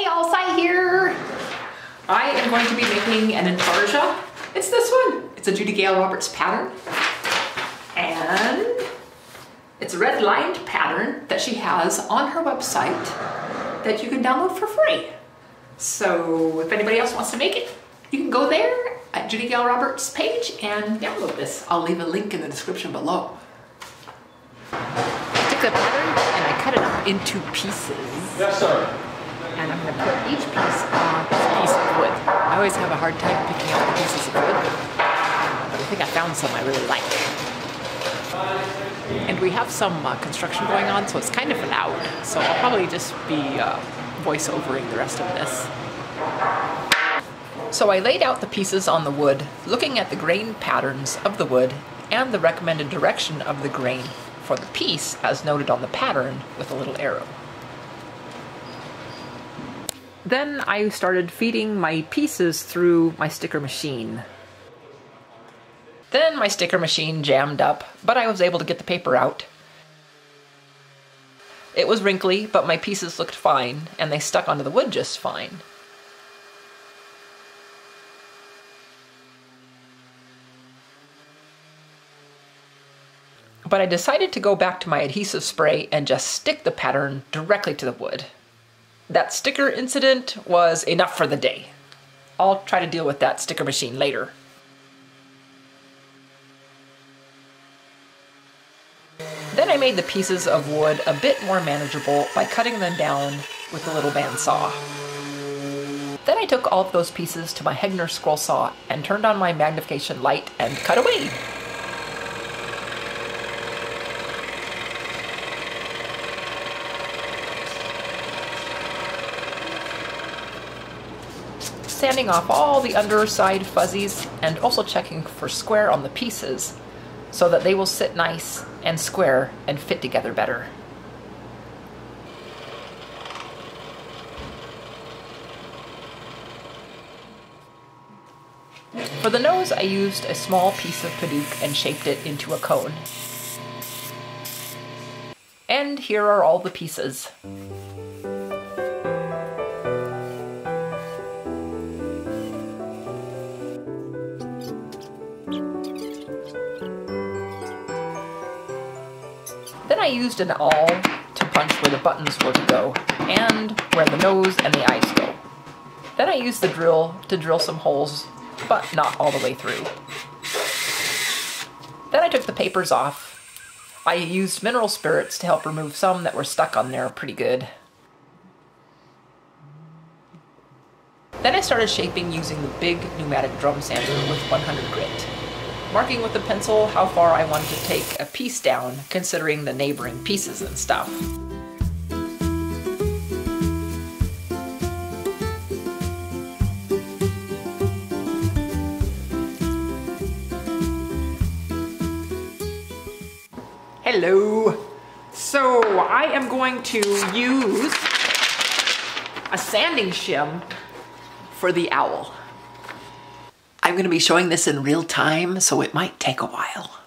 Hey all, Cy here! I am going to be making an intarsia. It's this one. It's a Judy Gale Roberts pattern. And it's a red lined pattern that she has on her website that you can download for free. So if anybody else wants to make it, you can go there at Judy Gale Roberts page and download this. I'll leave a link in the description below. I took the pattern and I cut it up into pieces. Yes, sir. And I'm gonna put each piece on a piece of wood. I always have a hard time picking out the pieces of wood, but I think I found some I really like. And we have some uh, construction going on, so it's kind of loud. So I'll probably just be uh, voice-overing the rest of this. So I laid out the pieces on the wood, looking at the grain patterns of the wood and the recommended direction of the grain for the piece as noted on the pattern with a little arrow. Then I started feeding my pieces through my sticker machine. Then my sticker machine jammed up, but I was able to get the paper out. It was wrinkly, but my pieces looked fine, and they stuck onto the wood just fine. But I decided to go back to my adhesive spray and just stick the pattern directly to the wood. That sticker incident was enough for the day. I'll try to deal with that sticker machine later. Then I made the pieces of wood a bit more manageable by cutting them down with a little bandsaw. Then I took all of those pieces to my Hegner scroll saw and turned on my magnification light and cut away. Sanding off all the underside fuzzies and also checking for square on the pieces so that they will sit nice and square and fit together better. For the nose, I used a small piece of Padauk and shaped it into a cone. And here are all the pieces. Then I used an awl to punch where the buttons were to go, and where the nose and the eyes go. Then I used the drill to drill some holes, but not all the way through. Then I took the papers off. I used mineral spirits to help remove some that were stuck on there pretty good. Then I started shaping using the big pneumatic drum sander with 100 grit marking with a pencil how far I wanted to take a piece down, considering the neighboring pieces and stuff. Hello! So I am going to use a sanding shim for the owl. I'm going to be showing this in real time, so it might take a while.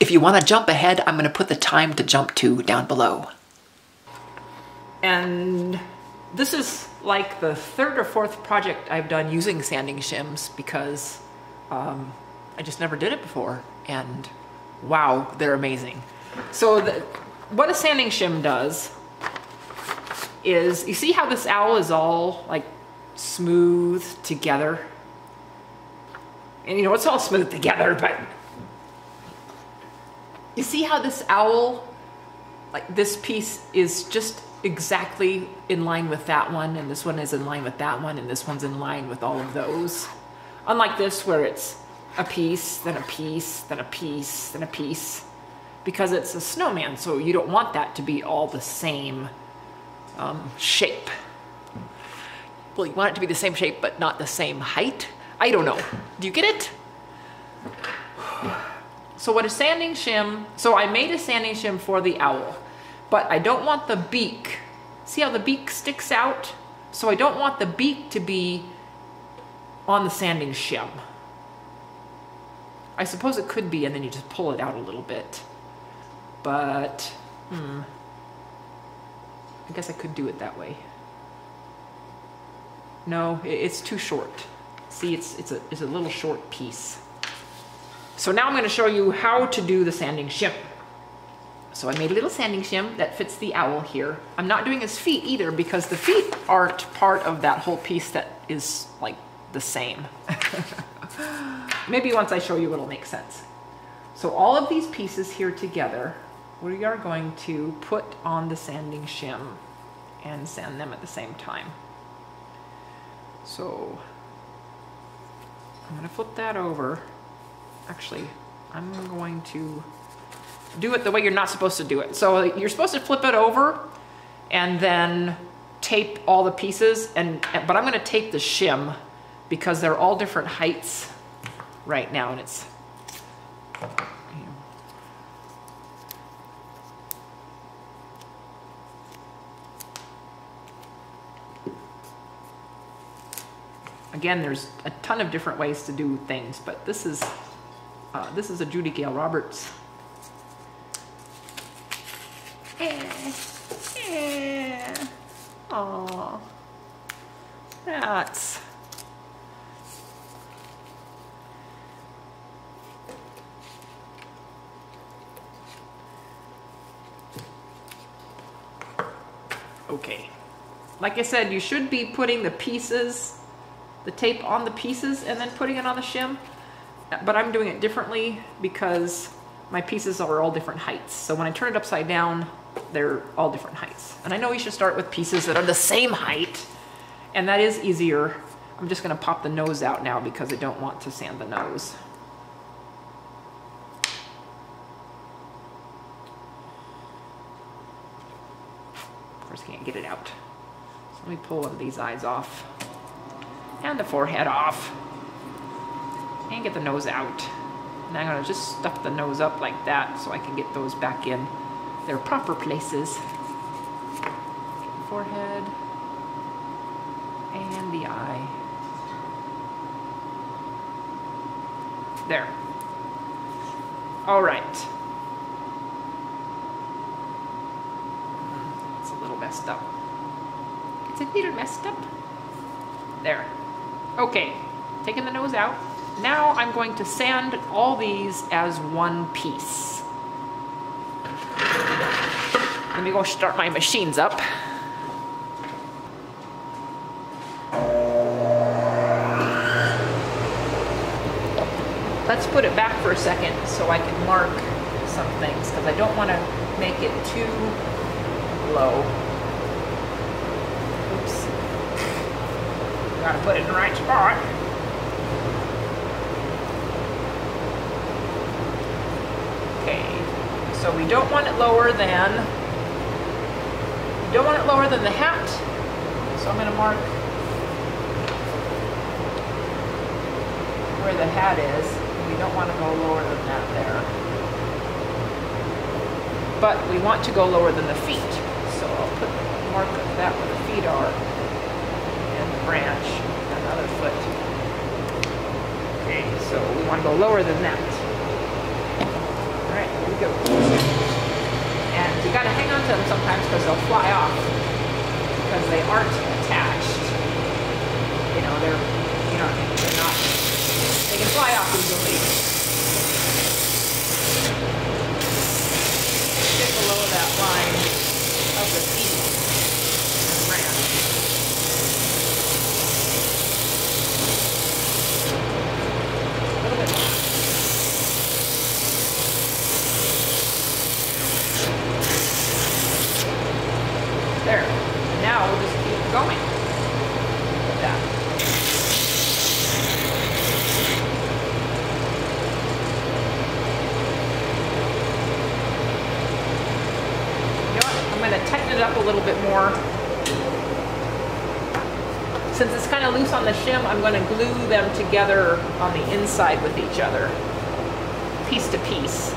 If you want to jump ahead, I'm going to put the time to jump to down below. And this is like the third or fourth project I've done using sanding shims because um, I just never did it before. And wow, they're amazing. So the, what a sanding shim does is, you see how this owl is all like smooth together? And you know, it's all smooth together, but you see how this owl, like this piece is just exactly in line with that one, and this one is in line with that one, and this one's in line with all of those. Unlike this where it's a piece, then a piece, then a piece, then a piece, because it's a snowman, so you don't want that to be all the same um, shape. Well, you want it to be the same shape, but not the same height. I don't know. Do you get it? So what a sanding shim, so I made a sanding shim for the owl, but I don't want the beak. See how the beak sticks out? So I don't want the beak to be on the sanding shim. I suppose it could be and then you just pull it out a little bit. But, hmm. I guess I could do it that way. No, it's too short. See, it's, it's, a, it's a little short piece. So now I'm going to show you how to do the sanding shim. So I made a little sanding shim that fits the owl here. I'm not doing his feet either because the feet aren't part of that whole piece that is like the same. Maybe once I show you it'll make sense. So all of these pieces here together, we are going to put on the sanding shim and sand them at the same time. So I'm gonna flip that over. Actually, I'm going to do it the way you're not supposed to do it. So you're supposed to flip it over and then tape all the pieces and but I'm to tape the shim because they're all different heights right now and it's Again, there's a ton of different ways to do things, but this is uh, this is a Judy Gale Roberts Eh, eh. Aw. That's. Okay. Like I said, you should be putting the pieces, the tape on the pieces and then putting it on the shim. But I'm doing it differently because my pieces are all different heights. So when I turn it upside down, they're all different heights. And I know you should start with pieces that are the same height, and that is easier. I'm just gonna pop the nose out now because I don't want to sand the nose. Of course, I can't get it out. So let me pull one of these eyes off. And the forehead off. And get the nose out. And I'm gonna just stuff the nose up like that so I can get those back in their proper places. Forehead and the eye. There. All right. It's a little messed up. It's a little messed up. There. Okay, taking the nose out. Now I'm going to sand all these as one piece. Let me go start my machines up. Let's put it back for a second so I can mark some things because I don't want to make it too low. Gotta put it in the right spot. Okay, so we don't want it lower than, we don't want it lower than the hat. So I'm gonna mark where the hat is. We don't want to go lower than that there. But we want to go lower than the feet. So I'll put mark that where the feet are and the branch, another foot. Okay, so we want to go lower than that. All right, here we go. And you got to hang on to them sometimes because they'll fly off because they aren't attached. You know, they're, you know, they're not, they can fly off easily. Get below that line of the feet and branch. A little bit more. There. Now we'll just keep going with that. You know what? I'm going to tighten it up a little bit more. Since it's kind of loose on the shim, I'm going to glue them together on the inside with each other, piece to piece.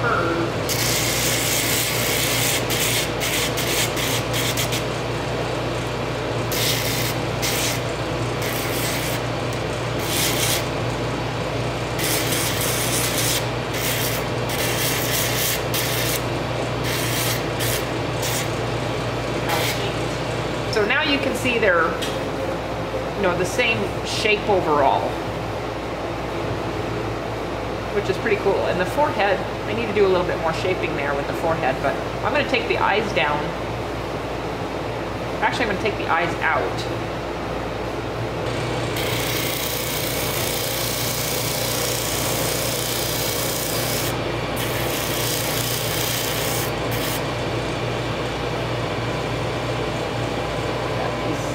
So now you can see they're, you know, the same shape overall, which is pretty cool. And the forehead, I need to do a little bit more shaping there with the forehead, but I'm gonna take the eyes down. Actually, I'm gonna take the eyes out. That piece.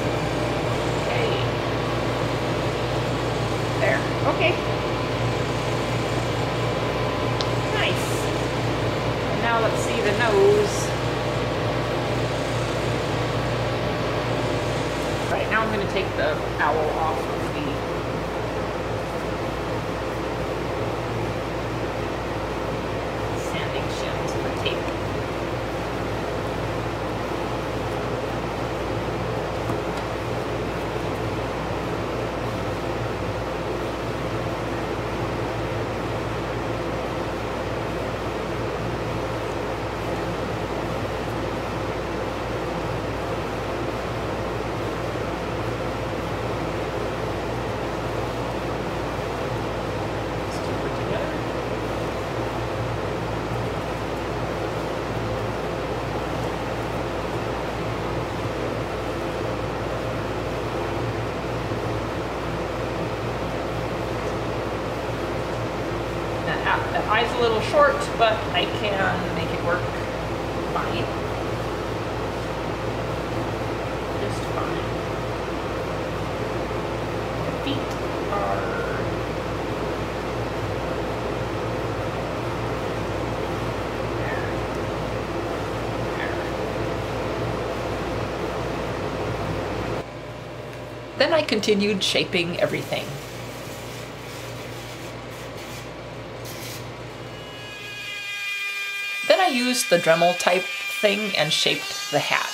Okay. There. Okay. Nice. And now let's see the nose. Right, now I'm going to take the owl off of the sanding shims and the tape. Let's keep it together. That, eye's a little short, but I can make it work fine. Just fine. The feet are there. There. Then I continued shaping everything. Then I used the Dremel type thing and shaped the hat.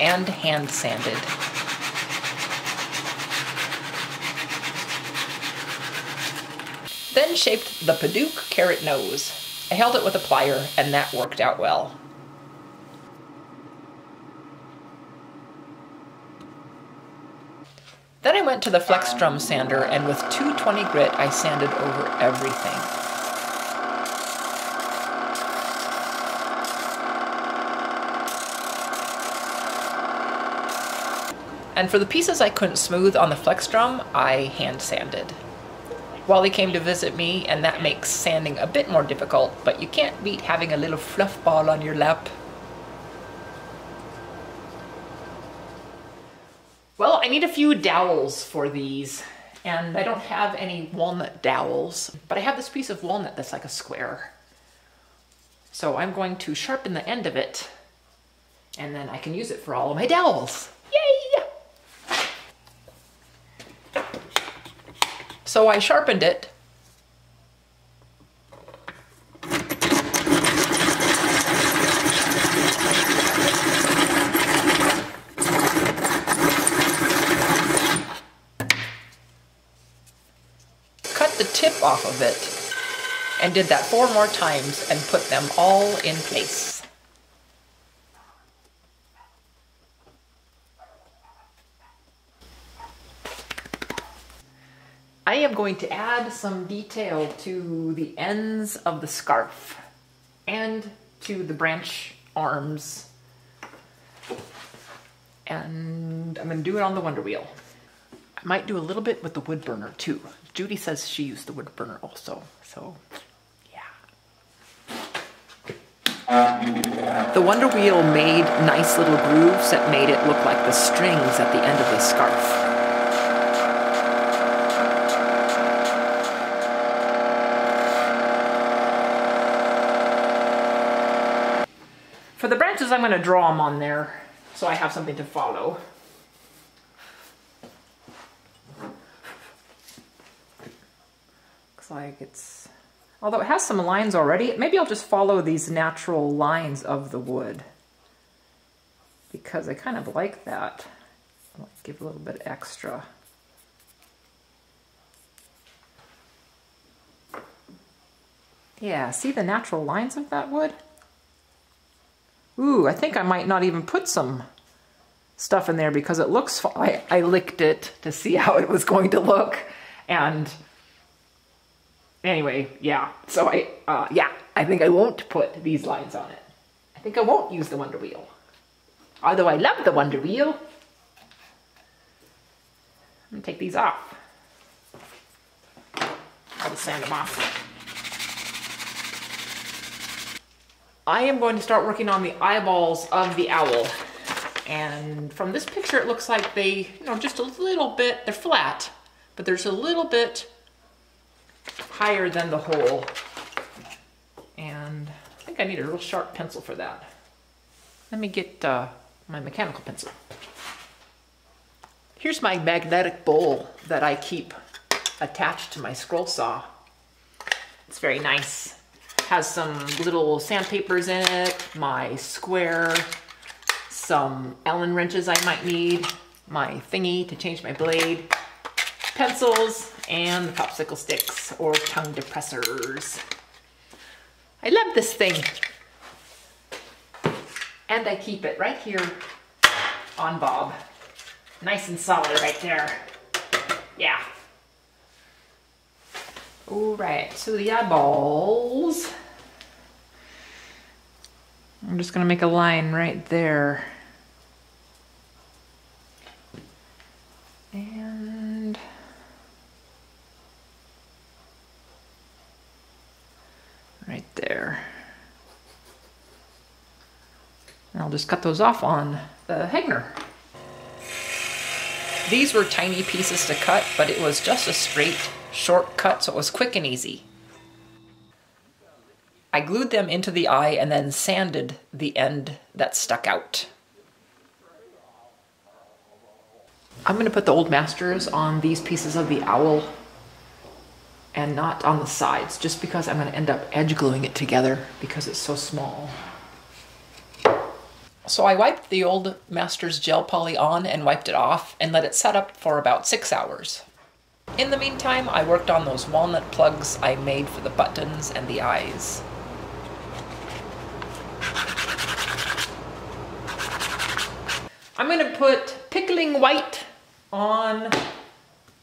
And hand sanded. Then shaped the Padauk carrot nose. I held it with a plier and that worked out well. went to the flex drum sander and with 220 grit, I sanded over everything. And for the pieces I couldn't smooth on the flex drum, I hand sanded. Wally came to visit me, and that makes sanding a bit more difficult, but you can't beat having a little fluff ball on your lap. I need a few dowels for these, and I don't have any walnut dowels, but I have this piece of walnut that's like a square. So I'm going to sharpen the end of it, and then I can use it for all of my dowels. Yay! So I sharpened it. Cut the tip off of it and did that four more times and put them all in place. I am going to add some detail to the ends of the scarf and to the branch arms. And I'm gonna do it on the Wonder Wheel. I might do a little bit with the wood burner too. Judy says she used the wood burner also, so yeah. The Wonder Wheel made nice little grooves that made it look like the strings at the end of the scarf. For the branches, I'm going to draw them on there so I have something to follow. Looks like it's, although it has some lines already, maybe I'll just follow these natural lines of the wood because I kind of like that. I'll give a little bit extra. Yeah, see the natural lines of that wood? Ooh, I think I might not even put some stuff in there because it looks, I, I licked it to see how it was going to look. And anyway, yeah. So I, uh, yeah, I think I won't put these lines on it. I think I won't use the Wonder Wheel. Although I love the Wonder Wheel. I'm gonna take these off. I'll sand them off. I am going to start working on the eyeballs of the owl. And from this picture, it looks like they, you know, just a little bit, they're flat, but there's a little bit higher than the hole. And I think I need a real sharp pencil for that. Let me get uh, my mechanical pencil. Here's my magnetic bowl that I keep attached to my scroll saw. It's very nice has some little sandpapers in it, my square, some Allen wrenches I might need, my thingy to change my blade, pencils, and the popsicle sticks or tongue depressors. I love this thing. And I keep it right here on Bob. Nice and solid right there. Yeah. All right, so the eyeballs. I'm just gonna make a line right there. And right there. And I'll just cut those off on the Hegner. These were tiny pieces to cut, but it was just a straight short cut, so it was quick and easy. I glued them into the eye and then sanded the end that stuck out. I'm going to put the old masters on these pieces of the owl and not on the sides, just because I'm going to end up edge gluing it together because it's so small. So I wiped the old Masters gel poly on and wiped it off and let it set up for about six hours. In the meantime, I worked on those walnut plugs I made for the buttons and the eyes. I'm going to put pickling white on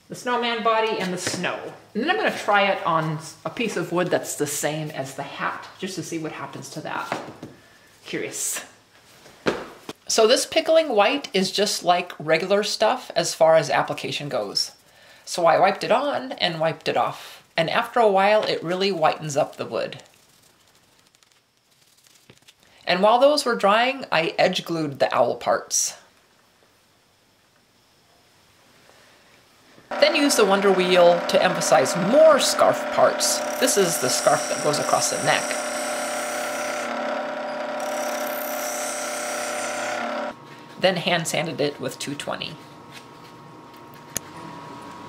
the snowman body and the snow. And then I'm going to try it on a piece of wood that's the same as the hat, just to see what happens to that. Curious. So this pickling white is just like regular stuff as far as application goes. So I wiped it on and wiped it off. And after a while, it really whitens up the wood. And while those were drying, I edge glued the owl parts. Then use the Wonder Wheel to emphasize more scarf parts. This is the scarf that goes across the neck. Then hand sanded it with 220.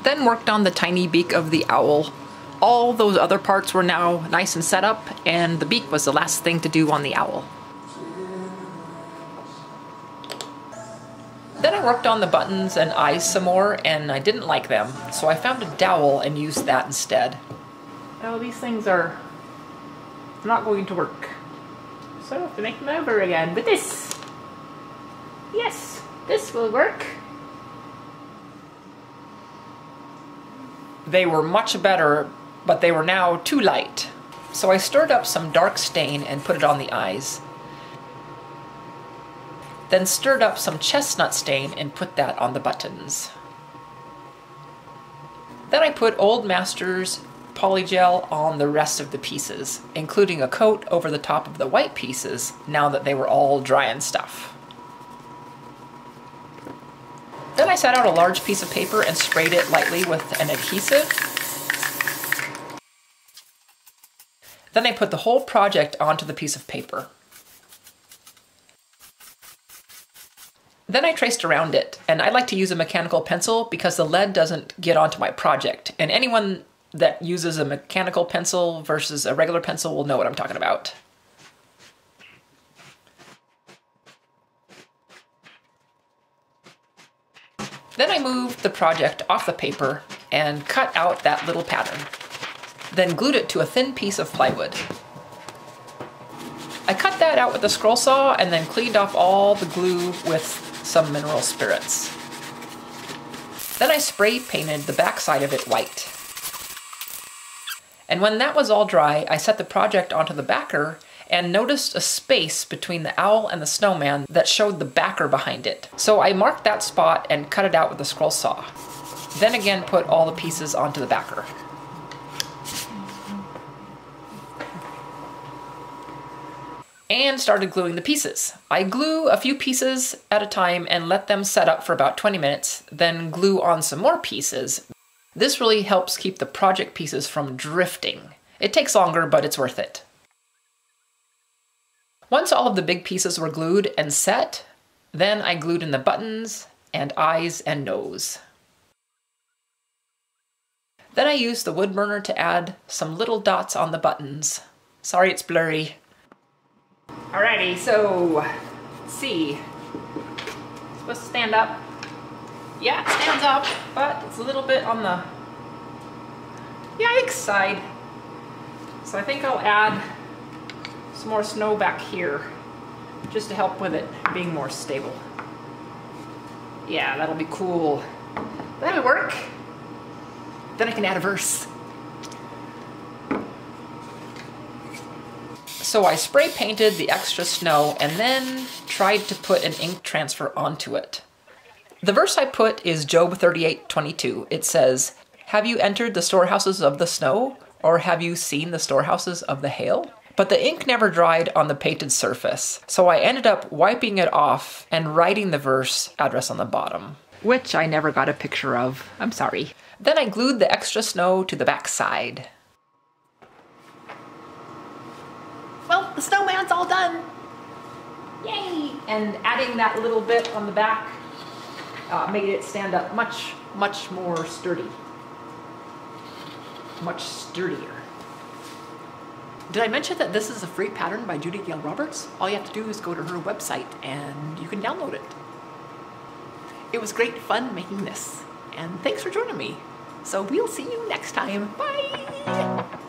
Then worked on the tiny beak of the owl. All those other parts were now nice and set up, and the beak was the last thing to do on the owl. Then I worked on the buttons and eyes some more, and I didn't like them, so I found a dowel and used that instead. Oh, these things are not going to work. So I have to make them over again, but this, yes, this will work. They were much better, but they were now too light. So I stirred up some dark stain and put it on the eyes. Then stirred up some chestnut stain and put that on the buttons. Then I put Old Masters polygel on the rest of the pieces, including a coat over the top of the white pieces now that they were all dry and stuff. Then I set out a large piece of paper and sprayed it lightly with an adhesive. Then I put the whole project onto the piece of paper. Then I traced around it, and I like to use a mechanical pencil because the lead doesn't get onto my project. And anyone that uses a mechanical pencil versus a regular pencil will know what I'm talking about. Then I moved the project off the paper and cut out that little pattern, then glued it to a thin piece of plywood. I cut that out with a scroll saw and then cleaned off all the glue with some mineral spirits. Then I spray painted the backside of it white. And when that was all dry, I set the project onto the backer and noticed a space between the owl and the snowman that showed the backer behind it. So I marked that spot and cut it out with a scroll saw. Then again put all the pieces onto the backer. And started gluing the pieces. I glue a few pieces at a time and let them set up for about 20 minutes, then glue on some more pieces. This really helps keep the project pieces from drifting. It takes longer, but it's worth it. Once all of the big pieces were glued and set, then I glued in the buttons and eyes and nose. Then I used the wood burner to add some little dots on the buttons. Sorry it's blurry. Alrighty, so see. supposed to stand up. Yeah, it stands up, but it's a little bit on the yikes side. So I think I'll add some more snow back here just to help with it being more stable. Yeah, that'll be cool. That'll work. Then I can add a verse. So I spray painted the extra snow and then tried to put an ink transfer onto it. The verse I put is Job 38:22. It says, "Have you entered the storehouses of the snow, or have you seen the storehouses of the hail?" But the ink never dried on the painted surface, so I ended up wiping it off and writing the verse address on the bottom. Which I never got a picture of. I'm sorry. Then I glued the extra snow to the back side. Well, the snowman's all done. Yay! And adding that little bit on the back uh, made it stand up much, much more sturdy. Much sturdier. Did I mention that this is a free pattern by Judy Gale Roberts? All you have to do is go to her website and you can download it. It was great fun making this, and thanks for joining me. So we'll see you next time. Bye!